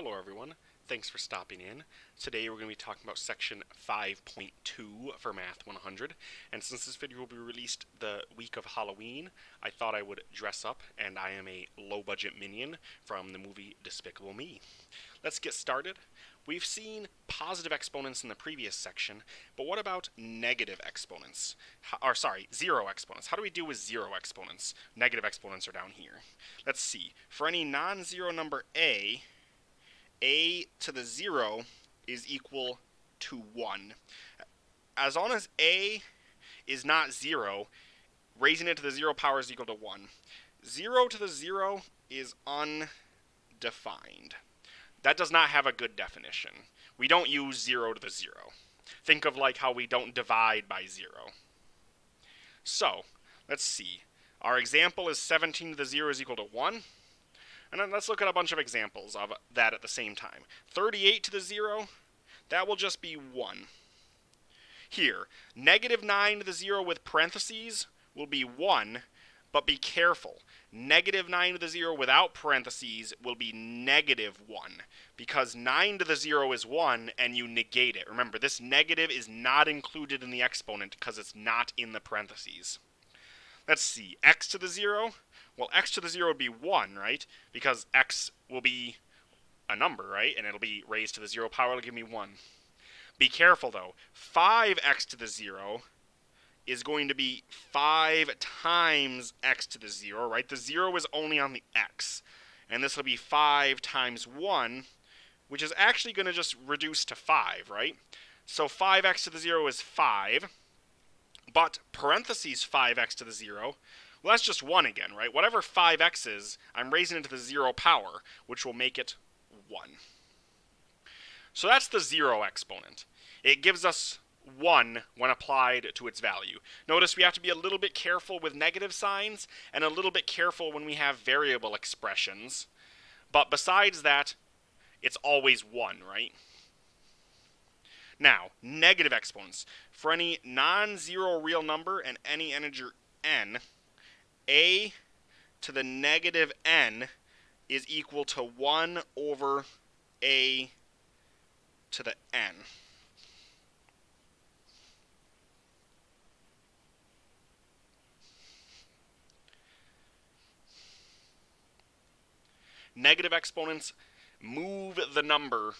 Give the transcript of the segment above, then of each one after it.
Hello everyone, thanks for stopping in. Today we're going to be talking about section 5.2 for Math 100, and since this video will be released the week of Halloween, I thought I would dress up, and I am a low-budget minion from the movie Despicable Me. Let's get started. We've seen positive exponents in the previous section, but what about negative exponents? How, or sorry, zero exponents. How do we deal with zero exponents? Negative exponents are down here. Let's see. For any non-zero number a, a to the 0 is equal to 1. As long as a is not 0, raising it to the 0 power is equal to 1. 0 to the 0 is undefined. That does not have a good definition. We don't use 0 to the 0. Think of like how we don't divide by 0. So, let's see. Our example is 17 to the 0 is equal to 1. And then let's look at a bunch of examples of that at the same time. 38 to the 0, that will just be 1. Here, negative 9 to the 0 with parentheses will be 1, but be careful. Negative 9 to the 0 without parentheses will be negative 1, because 9 to the 0 is 1, and you negate it. Remember, this negative is not included in the exponent because it's not in the parentheses. Let's see, x to the 0, well, x to the 0 would be 1, right? Because x will be a number, right? And it'll be raised to the 0 power, it'll give me 1. Be careful, though. 5x to the 0 is going to be 5 times x to the 0, right? The 0 is only on the x. And this will be 5 times 1, which is actually going to just reduce to 5, right? So 5x to the 0 is 5, but parentheses 5x to the 0 well, that's just 1 again, right? Whatever 5x is, I'm raising it to the 0 power, which will make it 1. So that's the 0 exponent. It gives us 1 when applied to its value. Notice we have to be a little bit careful with negative signs and a little bit careful when we have variable expressions. But besides that, it's always 1, right? Now, negative exponents. For any non-zero real number and any integer n, a to the negative n is equal to 1 over a to the n. Negative exponents move the number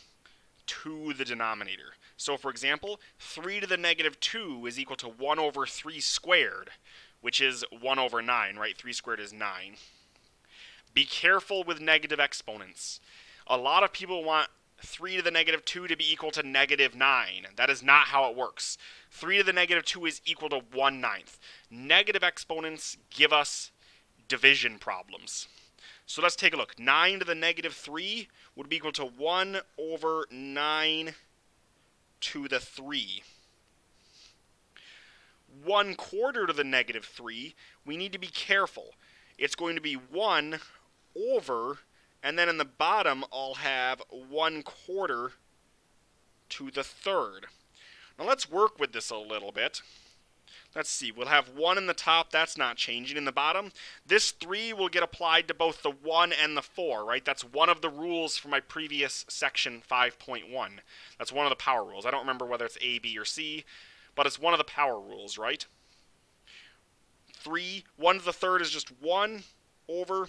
to the denominator. So for example, 3 to the negative 2 is equal to 1 over 3 squared which is 1 over 9, right? 3 squared is 9. Be careful with negative exponents. A lot of people want 3 to the negative 2 to be equal to negative 9. That is not how it works. 3 to the negative 2 is equal to 1 ninth. Negative exponents give us division problems. So let's take a look. 9 to the negative 3 would be equal to 1 over 9 to the 3. 1 quarter to the negative 3, we need to be careful. It's going to be 1 over, and then in the bottom I'll have 1 quarter to the third. Now let's work with this a little bit. Let's see, we'll have 1 in the top, that's not changing. In the bottom, this 3 will get applied to both the 1 and the 4, right? That's one of the rules for my previous section 5.1. That's one of the power rules. I don't remember whether it's A, B, or C, but it's one of the power rules, right? 3, 1 to the third is just 1 over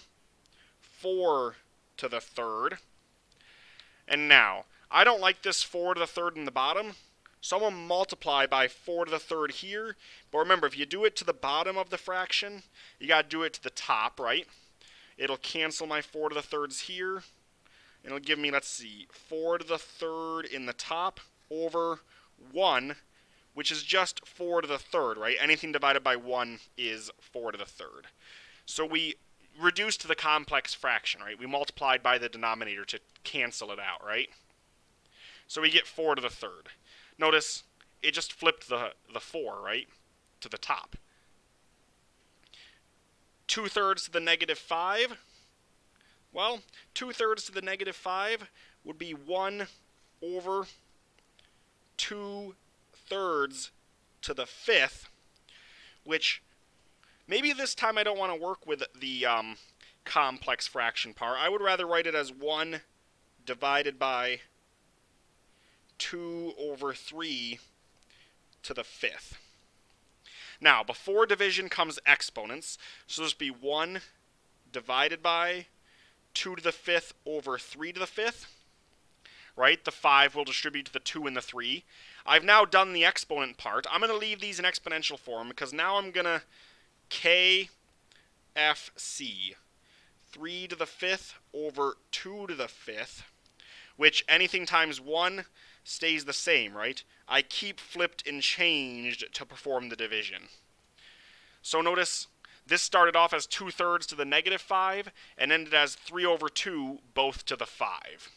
4 to the third. And now, I don't like this 4 to the third in the bottom, so I'm going to multiply by 4 to the third here. But remember, if you do it to the bottom of the fraction, you got to do it to the top, right? It'll cancel my 4 to the thirds here. It'll give me, let's see, 4 to the third in the top over 1 which is just 4 to the third, right? Anything divided by 1 is 4 to the third. So we reduced the complex fraction, right? We multiplied by the denominator to cancel it out, right? So we get 4 to the third. Notice it just flipped the, the 4, right, to the top. 2 thirds to the negative 5. Well, 2 thirds to the negative 5 would be 1 over 2 thirds to the fifth, which maybe this time I don't want to work with the um, complex fraction part. I would rather write it as 1 divided by 2 over 3 to the fifth. Now, before division comes exponents, so this would be 1 divided by 2 to the fifth over 3 to the fifth. Right? The 5 will distribute to the 2 and the 3. I've now done the exponent part. I'm going to leave these in exponential form because now I'm going to KFC. 3 to the fifth over 2 to the fifth, which anything times 1 stays the same, right? I keep flipped and changed to perform the division. So notice this started off as 2 thirds to the negative 5 and ended as 3 over 2 both to the 5.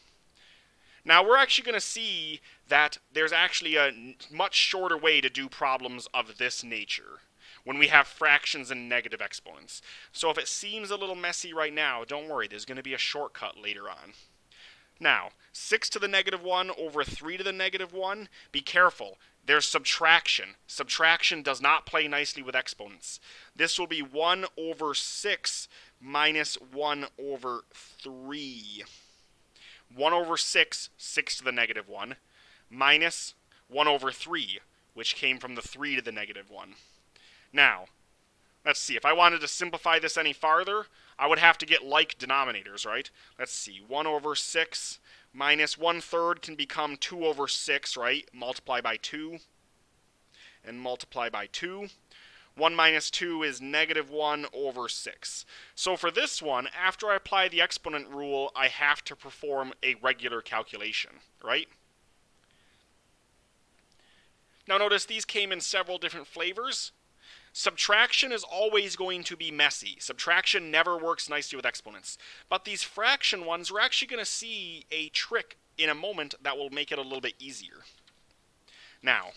Now we're actually going to see that there's actually a much shorter way to do problems of this nature when we have fractions and negative exponents. So if it seems a little messy right now, don't worry, there's going to be a shortcut later on. Now, 6 to the negative 1 over 3 to the negative 1, be careful. There's subtraction. Subtraction does not play nicely with exponents. This will be 1 over 6 minus 1 over 3. 1 over 6, 6 to the negative 1, minus 1 over 3, which came from the 3 to the negative 1. Now, let's see. If I wanted to simplify this any farther, I would have to get like denominators, right? Let's see. 1 over 6 minus 1 third can become 2 over 6, right? Multiply by 2 and multiply by 2. 1 minus 2 is negative 1 over 6. So for this one, after I apply the exponent rule, I have to perform a regular calculation, right? Now notice these came in several different flavors. Subtraction is always going to be messy. Subtraction never works nicely with exponents. But these fraction ones, we're actually going to see a trick in a moment that will make it a little bit easier. Now,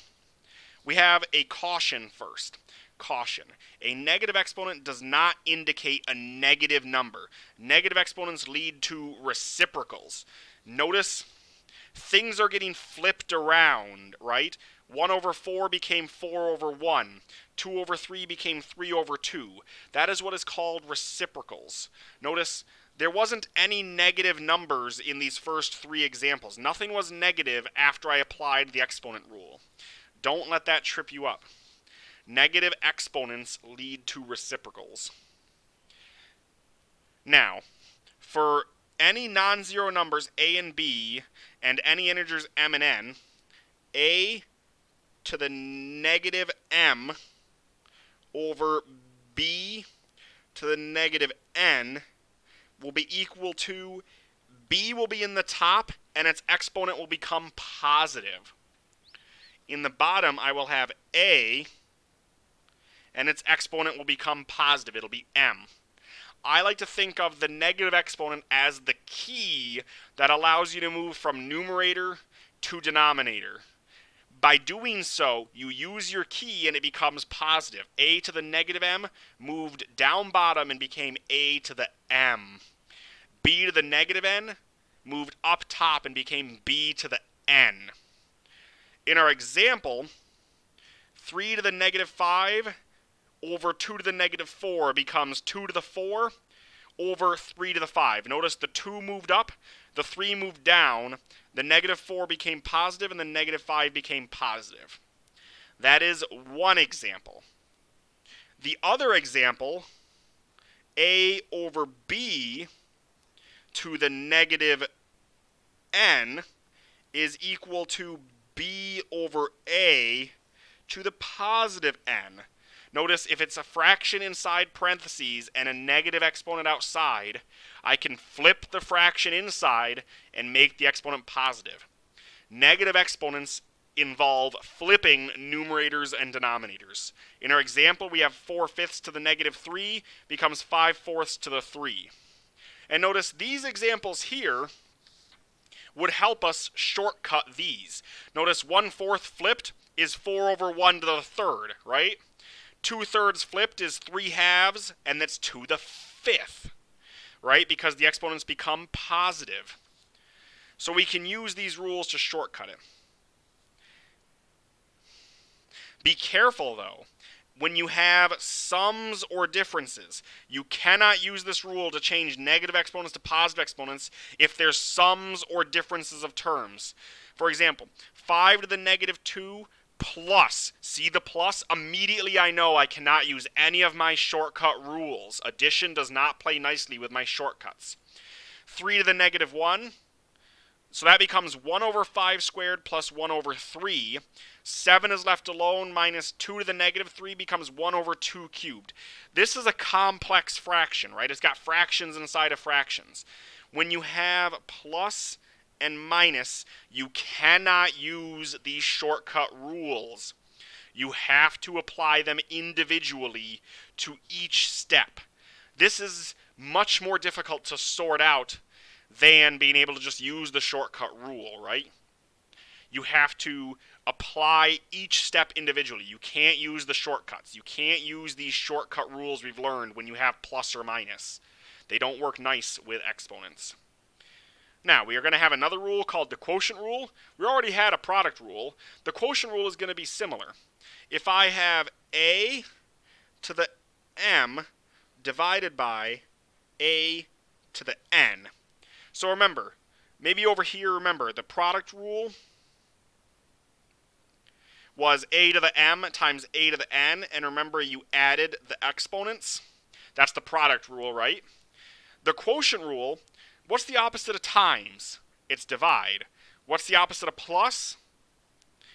we have a caution first. Caution. A negative exponent does not indicate a negative number. Negative exponents lead to reciprocals. Notice things are getting flipped around, right? 1 over 4 became 4 over 1. 2 over 3 became 3 over 2. That is what is called reciprocals. Notice there wasn't any negative numbers in these first three examples. Nothing was negative after I applied the exponent rule. Don't let that trip you up. Negative exponents lead to reciprocals. Now, for any non-zero numbers a and b, and any integers m and n, a to the negative m over b to the negative n will be equal to b will be in the top and its exponent will become positive. In the bottom, I will have a and its exponent will become positive. It'll be m. I like to think of the negative exponent as the key that allows you to move from numerator to denominator. By doing so, you use your key and it becomes positive. a to the negative m moved down bottom and became a to the m. b to the negative n moved up top and became b to the n. In our example, 3 to the negative 5 over 2 to the negative 4 becomes 2 to the 4 over 3 to the 5. Notice the 2 moved up, the 3 moved down, the negative 4 became positive, and the negative 5 became positive. That is one example. The other example, a over b to the negative n is equal to b over a to the positive n. Notice if it's a fraction inside parentheses and a negative exponent outside, I can flip the fraction inside and make the exponent positive. Negative exponents involve flipping numerators and denominators. In our example, we have 4 fifths to the negative 3 becomes 5 fourths to the 3. And notice these examples here would help us shortcut these. Notice 1 fourth flipped is 4 over 1 to the third, right? Two thirds flipped is three halves, and that's to the fifth, right? Because the exponents become positive. So we can use these rules to shortcut it. Be careful, though. when you have sums or differences, you cannot use this rule to change negative exponents to positive exponents if there's sums or differences of terms. For example, 5 to the negative 2 plus. See the plus? Immediately I know I cannot use any of my shortcut rules. Addition does not play nicely with my shortcuts. 3 to the negative 1. So that becomes 1 over 5 squared plus 1 over 3. 7 is left alone, minus 2 to the negative 3 becomes 1 over 2 cubed. This is a complex fraction, right? It's got fractions inside of fractions. When you have plus and minus, you cannot use these shortcut rules. You have to apply them individually to each step. This is much more difficult to sort out than being able to just use the shortcut rule, right? You have to apply each step individually. You can't use the shortcuts. You can't use these shortcut rules we've learned when you have plus or minus. They don't work nice with exponents. Now, we are going to have another rule called the quotient rule. We already had a product rule. The quotient rule is going to be similar. If I have a to the m divided by a to the n. So remember, maybe over here, remember, the product rule was a to the m times a to the n, and remember you added the exponents. That's the product rule, right? The quotient rule What's the opposite of times? It's divide. What's the opposite of plus?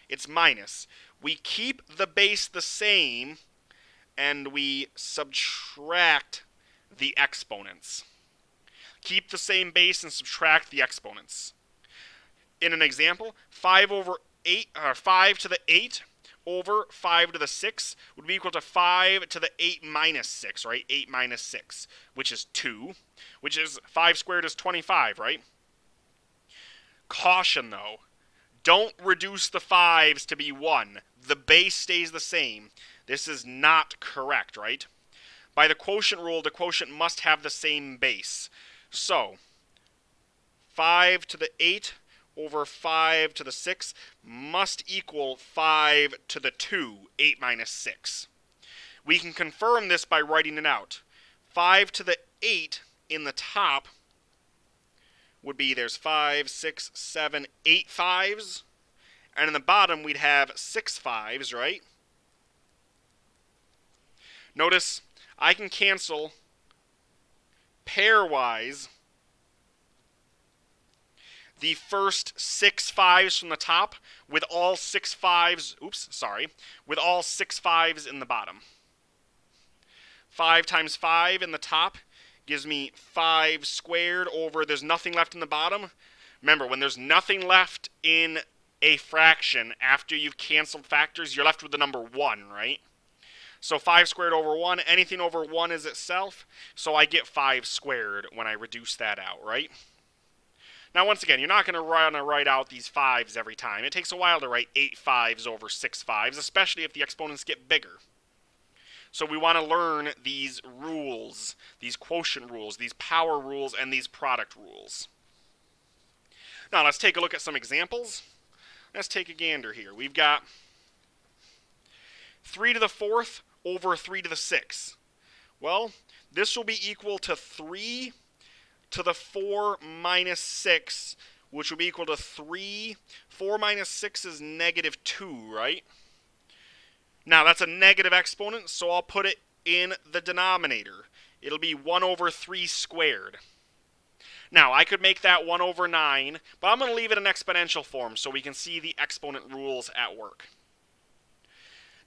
It's minus. We keep the base the same and we subtract the exponents. Keep the same base and subtract the exponents. In an example, 5 over 8 or 5 to the 8 over 5 to the 6 would be equal to 5 to the 8 minus 6, right? 8 minus 6, which is 2, which is 5 squared is 25, right? Caution, though. Don't reduce the 5s to be 1. The base stays the same. This is not correct, right? By the quotient rule, the quotient must have the same base. So, 5 to the 8 over 5 to the 6 must equal 5 to the 2, 8 minus 6. We can confirm this by writing it out. 5 to the 8 in the top would be there's 5, 6, 7, 8 fives. And in the bottom, we'd have 6 fives, right? Notice I can cancel pairwise the first six fives from the top with all six fives, oops, sorry, with all six fives in the bottom. 5 times 5 in the top gives me 5 squared over, there's nothing left in the bottom. Remember, when there's nothing left in a fraction after you've canceled factors, you're left with the number 1, right? So 5 squared over 1, anything over 1 is itself, so I get 5 squared when I reduce that out, right? Now, once again, you're not going to run to write out these fives every time. It takes a while to write eight fives over six fives, especially if the exponents get bigger. So we want to learn these rules, these quotient rules, these power rules, and these product rules. Now, let's take a look at some examples. Let's take a gander here. We've got 3 to the 4th over 3 to the 6th. Well, this will be equal to 3 to the 4 minus 6, which would be equal to 3. 4 minus 6 is negative 2, right? Now, that's a negative exponent, so I'll put it in the denominator. It'll be 1 over 3 squared. Now, I could make that 1 over 9, but I'm going to leave it in exponential form so we can see the exponent rules at work.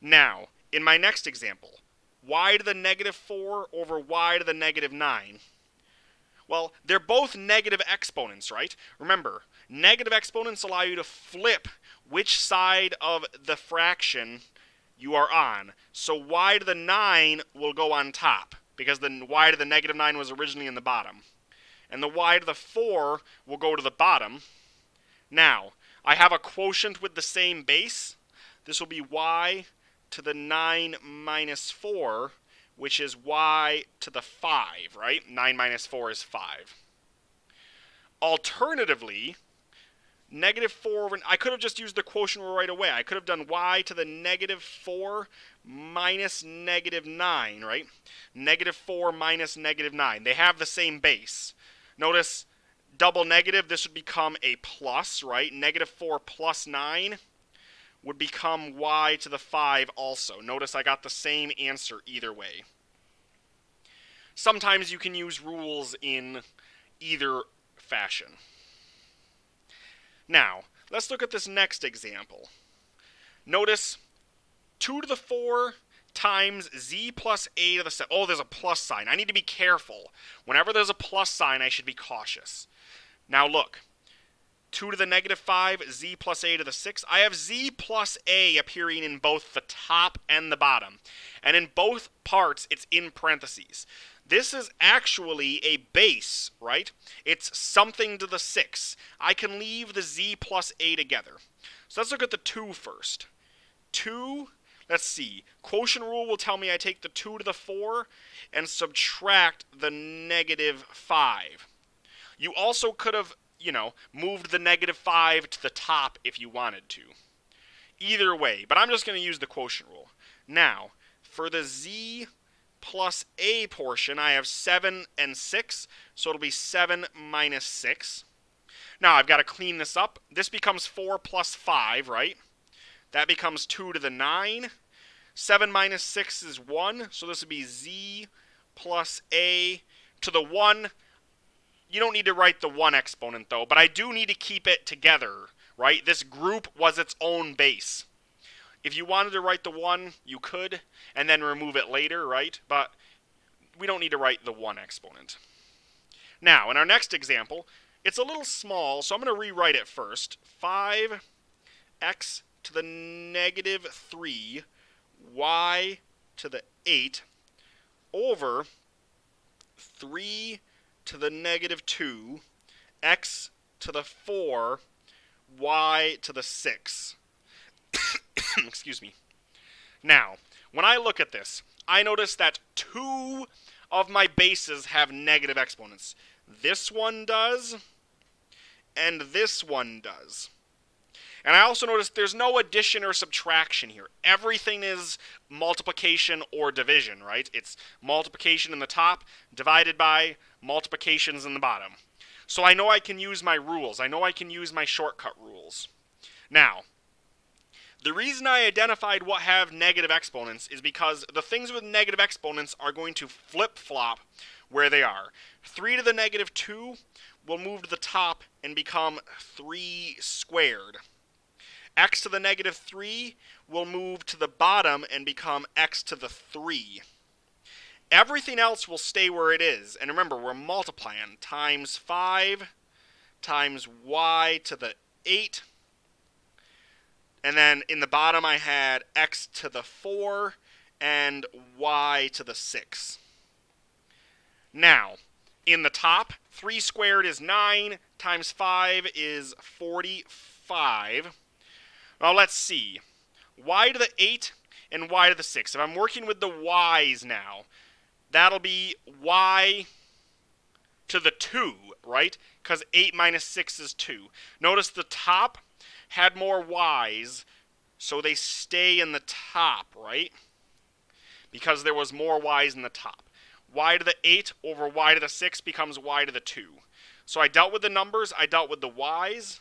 Now, in my next example, y to the negative 4 over y to the negative 9 well, they're both negative exponents, right? Remember, negative exponents allow you to flip which side of the fraction you are on. So y to the 9 will go on top, because the y to the negative 9 was originally in the bottom. And the y to the 4 will go to the bottom. Now, I have a quotient with the same base. This will be y to the 9 minus 4 which is y to the 5, right? 9 minus 4 is 5. Alternatively, negative 4 over, I could have just used the quotient rule right away. I could have done y to the negative 4 minus negative 9, right? Negative 4 minus negative 9. They have the same base. Notice double negative, this would become a plus, right? Negative 4 plus 9 would become y to the 5 also. Notice I got the same answer either way. Sometimes you can use rules in either fashion. Now, let's look at this next example. Notice 2 to the 4 times z plus a to the 7. Oh, there's a plus sign. I need to be careful. Whenever there's a plus sign, I should be cautious. Now look, 2 to the negative 5, z plus a to the 6. I have z plus a appearing in both the top and the bottom. And in both parts, it's in parentheses. This is actually a base, right? It's something to the 6. I can leave the z plus a together. So let's look at the 2 first. 2, let's see. Quotient rule will tell me I take the 2 to the 4 and subtract the negative 5. You also could have, you know, moved the negative 5 to the top if you wanted to. Either way, but I'm just going to use the quotient rule. Now, for the z plus a portion, I have 7 and 6, so it'll be 7 minus 6. Now, I've got to clean this up. This becomes 4 plus 5, right? That becomes 2 to the 9. 7 minus 6 is 1, so this would be z plus a to the 1. You don't need to write the 1 exponent, though, but I do need to keep it together, right? This group was its own base. If you wanted to write the 1, you could, and then remove it later, right? But we don't need to write the 1 exponent. Now, in our next example, it's a little small, so I'm going to rewrite it first. 5x to the negative 3, y to the 8, over 3 to the negative 2, x to the 4, y to the 6. Excuse me. Now, when I look at this, I notice that two of my bases have negative exponents. This one does, and this one does. And I also notice there's no addition or subtraction here. Everything is multiplication or division, right? It's multiplication in the top divided by multiplications in the bottom. So I know I can use my rules. I know I can use my shortcut rules. Now, the reason I identified what have negative exponents is because the things with negative exponents are going to flip-flop where they are. 3 to the negative 2 will move to the top and become 3 squared. X to the negative 3 will move to the bottom and become x to the 3. Everything else will stay where it is. And remember, we're multiplying times 5 times y to the 8 and then in the bottom I had x to the 4 and y to the 6. Now, in the top, 3 squared is 9 times 5 is 45. Now let's see. y to the 8 and y to the 6. If I'm working with the y's now, that'll be y to the 2, right? Because 8 minus 6 is 2. Notice the top had more y's, so they stay in the top, right? Because there was more y's in the top. y to the 8 over y to the 6 becomes y to the 2. So I dealt with the numbers, I dealt with the y's.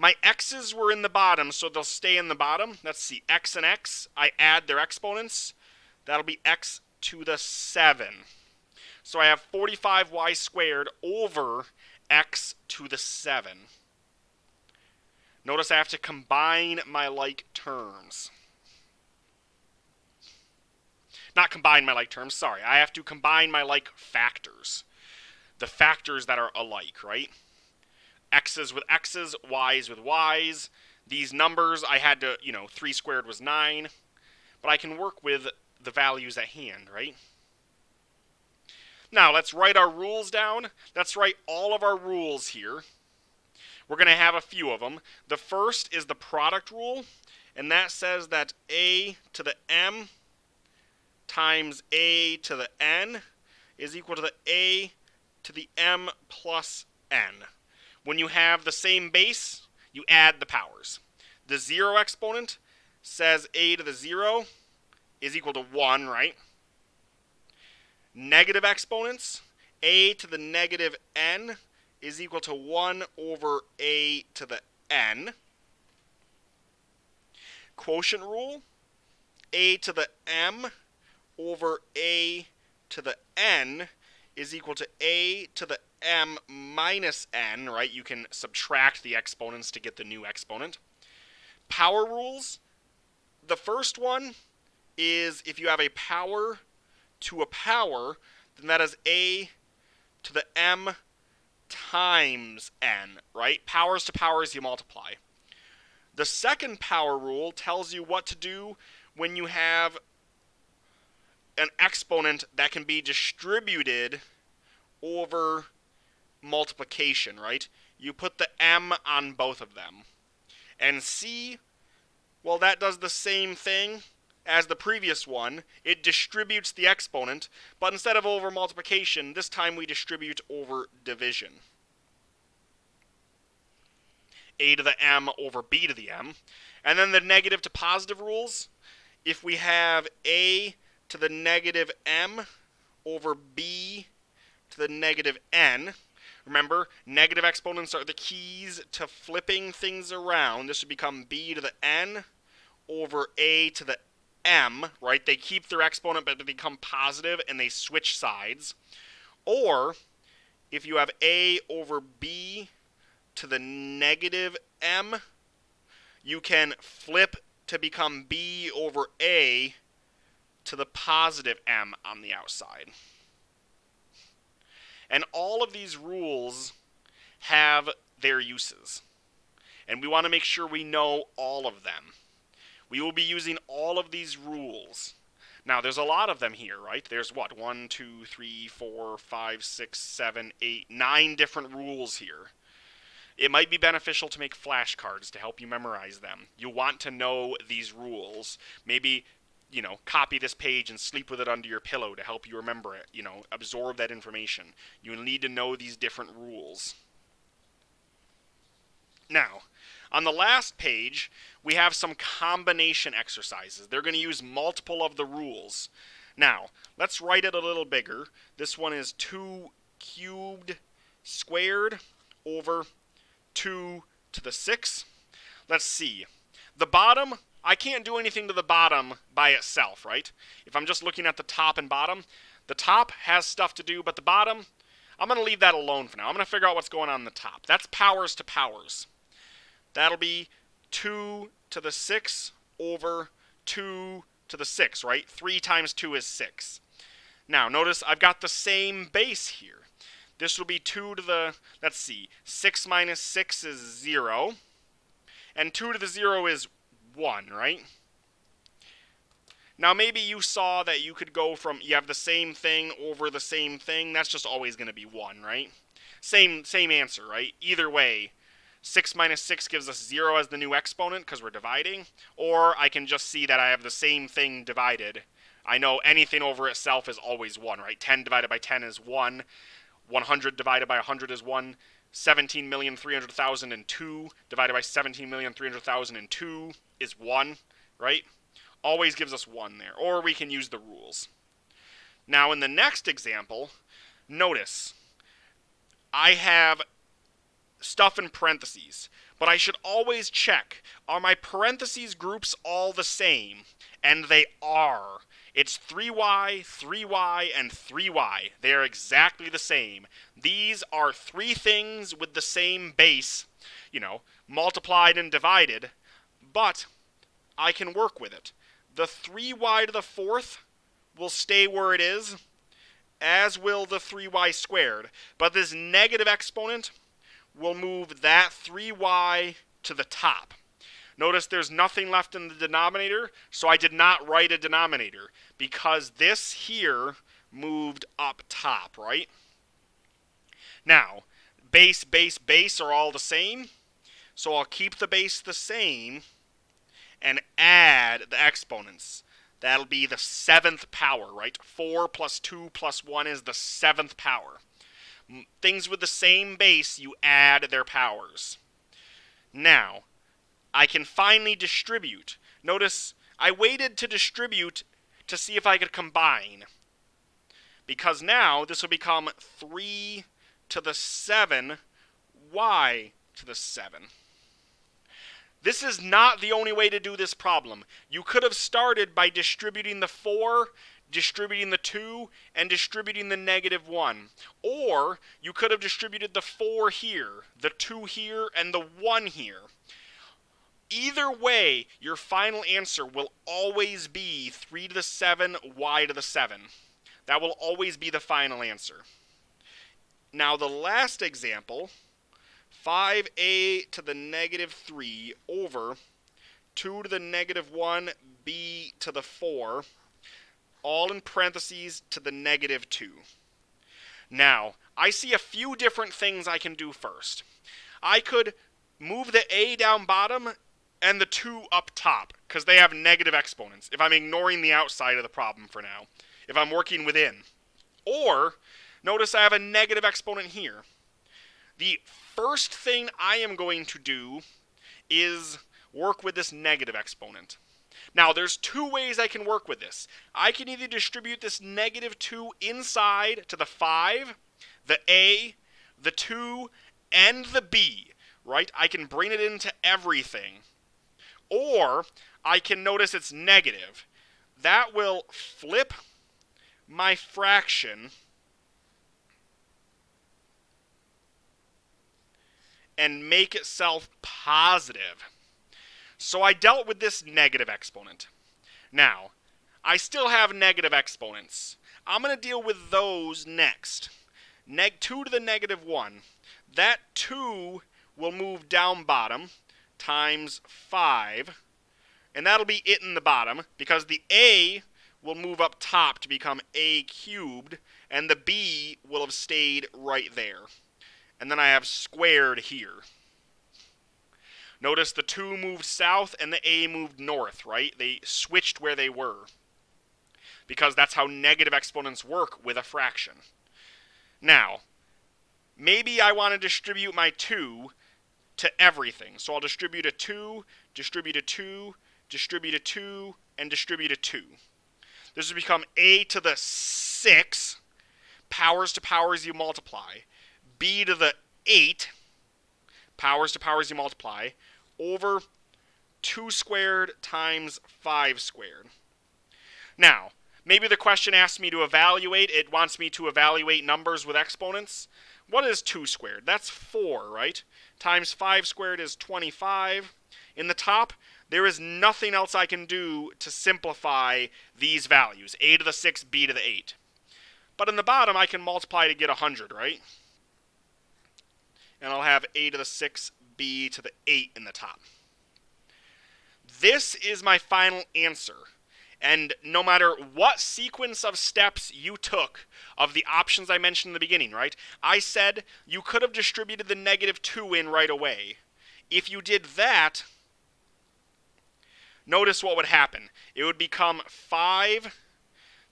My x's were in the bottom, so they'll stay in the bottom. Let's see, x and x, I add their exponents. That'll be x to the 7. So I have 45y squared over x to the 7. Notice I have to combine my like terms. Not combine my like terms, sorry. I have to combine my like factors. The factors that are alike, right? X's with X's, Y's with Y's. These numbers, I had to, you know, 3 squared was 9. But I can work with the values at hand, right? Now, let's write our rules down. Let's write all of our rules here. We're going to have a few of them. The first is the product rule, and that says that a to the m times a to the n is equal to the a to the m plus n. When you have the same base, you add the powers. The 0 exponent says a to the 0 is equal to 1, right? Negative exponents, a to the negative n is equal to 1 over a to the n. Quotient rule, a to the m over a to the n is equal to a to the m minus n, right? You can subtract the exponents to get the new exponent. Power rules, the first one is if you have a power to a power, then that is a to the m times n, right? Powers to powers you multiply. The second power rule tells you what to do when you have an exponent that can be distributed over multiplication, right? You put the m on both of them. And c, well, that does the same thing as the previous one. It distributes the exponent, but instead of over multiplication, this time we distribute over division. a to the m over b to the m. And then the negative to positive rules, if we have a to the negative m over b to the negative n, remember, negative exponents are the keys to flipping things around. This would become b to the n over a to the m, right? They keep their exponent, but they become positive, and they switch sides. Or, if you have a over b to the negative m, you can flip to become b over a to the positive m on the outside. And all of these rules have their uses. And we want to make sure we know all of them. We will be using all of these rules. Now, there's a lot of them here, right? There's what? One, two, three, four, five, six, seven, eight, nine different rules here. It might be beneficial to make flashcards to help you memorize them. You want to know these rules. Maybe, you know, copy this page and sleep with it under your pillow to help you remember it. You know, absorb that information. You need to know these different rules. Now, on the last page, we have some combination exercises. They're going to use multiple of the rules. Now, let's write it a little bigger. This one is 2 cubed squared over 2 to the 6. Let's see. The bottom, I can't do anything to the bottom by itself, right? If I'm just looking at the top and bottom, the top has stuff to do, but the bottom, I'm going to leave that alone for now. I'm going to figure out what's going on in the top. That's powers to powers. That'll be 2 to the 6 over 2 to the 6, right? 3 times 2 is 6. Now, notice I've got the same base here. This will be 2 to the, let's see, 6 minus 6 is 0. And 2 to the 0 is 1, right? Now, maybe you saw that you could go from, you have the same thing over the same thing. That's just always going to be 1, right? Same, same answer, right? Either way, 6 minus 6 gives us 0 as the new exponent because we're dividing, or I can just see that I have the same thing divided. I know anything over itself is always 1, right? 10 divided by 10 is 1, 100 divided by 100 is 1, 17,300,002 divided by 17,300,002 is 1, right? Always gives us 1 there, or we can use the rules. Now in the next example, notice I have stuff in parentheses. But I should always check, are my parentheses groups all the same? And they are. It's 3y, 3y, and 3y. They are exactly the same. These are three things with the same base, you know, multiplied and divided, but I can work with it. The 3y to the fourth will stay where it is, as will the 3y squared. But this negative exponent we'll move that 3y to the top. Notice there's nothing left in the denominator, so I did not write a denominator because this here moved up top, right? Now, base, base, base are all the same, so I'll keep the base the same and add the exponents. That'll be the seventh power, right? 4 plus 2 plus 1 is the seventh power things with the same base, you add their powers. Now, I can finally distribute. Notice I waited to distribute to see if I could combine. Because now this will become 3 to the 7 y to the 7. This is not the only way to do this problem. You could have started by distributing the 4, distributing the 2, and distributing the negative 1. Or you could have distributed the 4 here, the 2 here, and the 1 here. Either way, your final answer will always be 3 to the 7, y to the 7. That will always be the final answer. Now the last example 5a to the negative 3 over 2 to the negative 1 b to the 4, all in parentheses to the negative 2. Now, I see a few different things I can do first. I could move the a down bottom and the 2 up top, because they have negative exponents, if I'm ignoring the outside of the problem for now, if I'm working within. Or, notice I have a negative exponent here. The first thing I am going to do is work with this negative exponent. Now, there's two ways I can work with this. I can either distribute this negative 2 inside to the 5, the a, the 2, and the b, right? I can bring it into everything. Or I can notice it's negative. That will flip my fraction and make itself positive. So I dealt with this negative exponent. Now, I still have negative exponents. I'm going to deal with those next. Neg 2 to the negative 1. That 2 will move down bottom times 5. And that'll be it in the bottom because the a will move up top to become a cubed and the b will have stayed right there and then I have squared here. Notice the 2 moved south and the a moved north, right? They switched where they were. Because that's how negative exponents work with a fraction. Now, maybe I want to distribute my 2 to everything. So I'll distribute a 2, distribute a 2, distribute a 2, and distribute a 2. This will become a to the 6, powers to powers you multiply b to the 8, powers to powers you multiply, over 2 squared times 5 squared. Now, maybe the question asks me to evaluate, it wants me to evaluate numbers with exponents. What is 2 squared? That's 4, right? Times 5 squared is 25. In the top, there is nothing else I can do to simplify these values, a to the 6, b to the 8. But in the bottom, I can multiply to get 100, right? and I'll have a to the 6b to the 8 in the top. This is my final answer. And no matter what sequence of steps you took of the options I mentioned in the beginning, right? I said you could have distributed the negative 2 in right away. If you did that, notice what would happen. It would become 5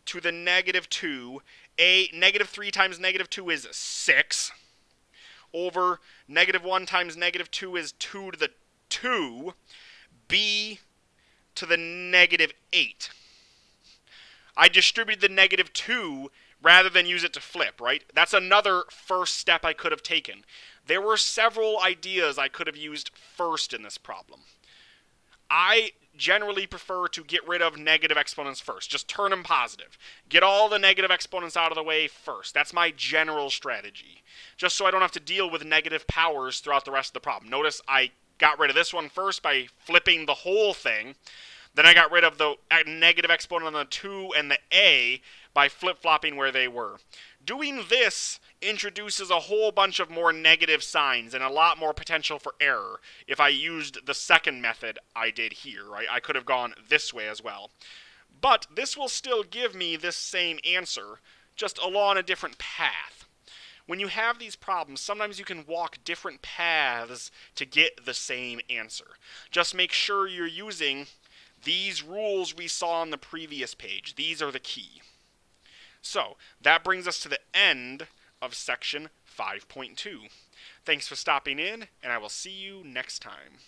to the negative 2. A negative 3 times negative 2 is 6 over negative 1 times negative 2 is 2 to the 2, b to the negative 8. I distribute the negative 2 rather than use it to flip, right? That's another first step I could have taken. There were several ideas I could have used first in this problem. I generally prefer to get rid of negative exponents first. Just turn them positive. Get all the negative exponents out of the way first. That's my general strategy. Just so I don't have to deal with negative powers throughout the rest of the problem. Notice I got rid of this one first by flipping the whole thing. Then I got rid of the negative exponent on the 2 and the a by flip-flopping where they were. Doing this introduces a whole bunch of more negative signs and a lot more potential for error if I used the second method I did here, right? I could have gone this way as well. But this will still give me this same answer, just along a different path. When you have these problems, sometimes you can walk different paths to get the same answer. Just make sure you're using these rules we saw on the previous page. These are the key. So, that brings us to the end of Section 5.2. Thanks for stopping in, and I will see you next time.